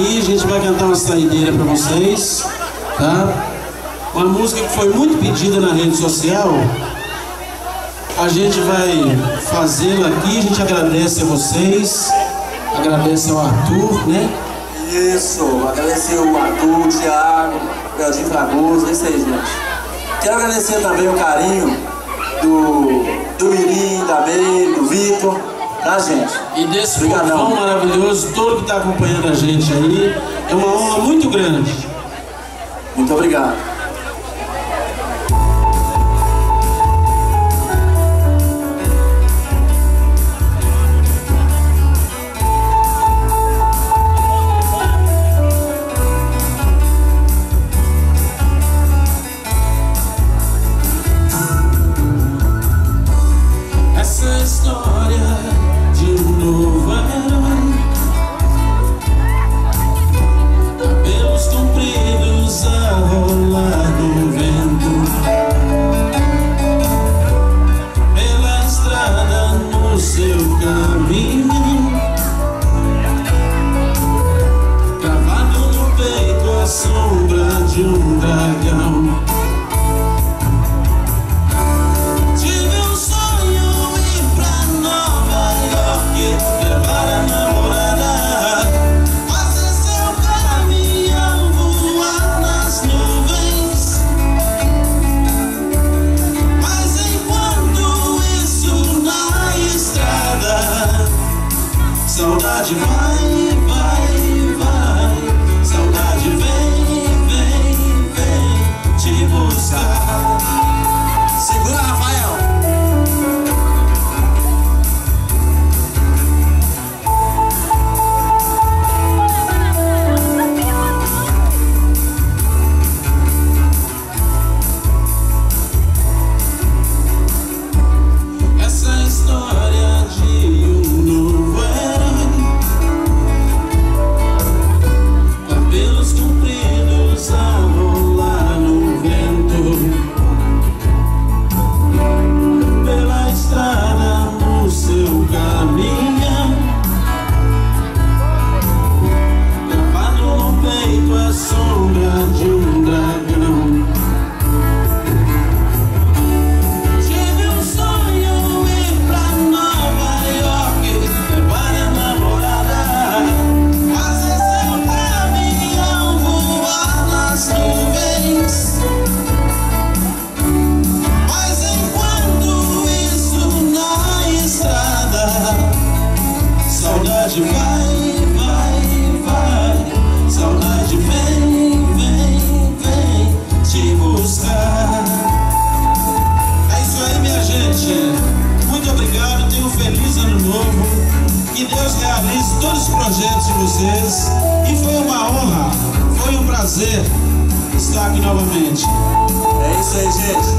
E a gente vai cantar uma saideira para vocês, tá? Uma música que foi muito pedida na rede social. A gente vai fazê-la aqui, a gente agradece a vocês, agradece ao Arthur, né? Isso, agradecer o Arthur, o Thiago, o Eldinho Fragoso, é isso aí, gente. Quero agradecer também o carinho do, do Mirim, da do Vitor, da gente. E desse povão maravilhoso, todo que está acompanhando a gente aí. É uma honra muito grande. Muito obrigado. Essa sombra de um dragão. Tive um sonho ir pra Nova York Levar a namorada Fazer seu caminhão voar nas nuvens. Mas enquanto isso na estrada Saudade vai, saudade vai, vai, vai, saudade vem, vem, vem te buscar. É isso aí, minha gente. Muito obrigado, tenham um feliz ano novo. Que Deus realize todos os projetos de vocês. E foi uma honra, foi um prazer estar aqui novamente. É isso aí, gente.